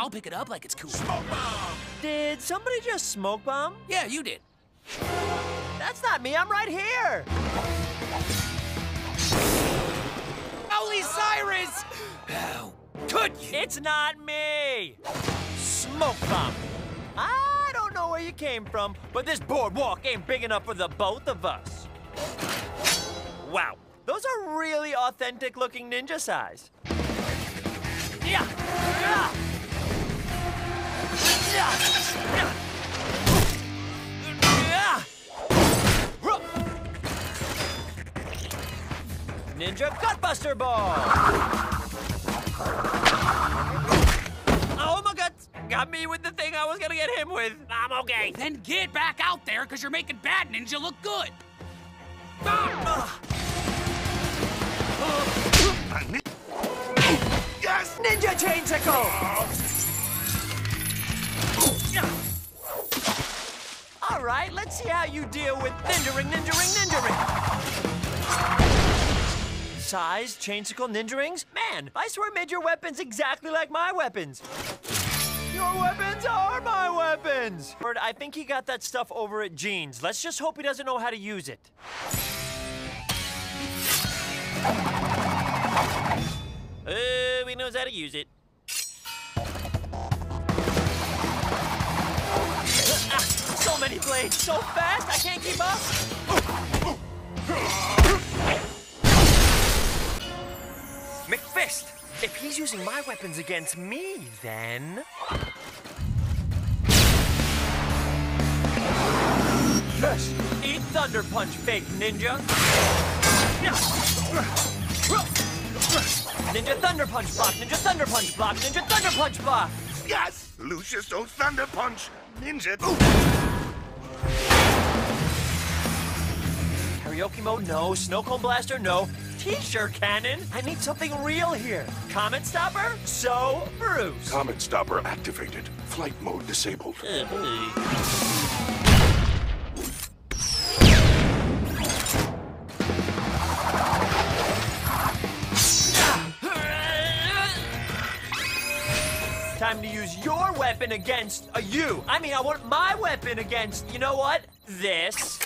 I'll pick it up like it's cool. Smoke bomb! Did somebody just smoke bomb? Yeah, you did. That's not me. I'm right here. Holy Cyrus! How could you? It's not me. Smoke bomb. I don't know where you came from, but this boardwalk ain't big enough for the both of us. Wow, those are really authentic looking ninja sais. Yeah. Yeah. Ninja Gutbuster Ball! Oh my god! Got me with the thing I was gonna get him with. I'm okay. Then get back out there, because you're making Bad Ninja look good. Yes! Ninja Chain Tickle! All right, let's see how you deal with Ninja Ring, Ninja Ring, Ninja Ring. Sais, chainsicle, ninja rings? Man, I swear I made your weapons exactly like my weapons. Your weapons are my weapons! Bird, I think he got that stuff over at Gene's. Let's just hope he doesn't know how to use it. Uh, he knows how to use it. Ah, so many blades, so fast, I can't keep up. McFist, if he's using my weapons against me, then... Yes, eat Thunder Punch, fake ninja. Ninja Thunder Punch block, Ninja Thunder Punch block, Ninja Thunder Punch block. Yes! Lucius O Thunder Punch! Ninja. Karaoke mode, no. Snow cone blaster, no. T-shirt cannon. I need something real here. Comet stopper, so Bruce. Comet Stopper activated. Flight mode disabled. Time to use your weapon against uh, you. I mean, I want my weapon against, you know what? This.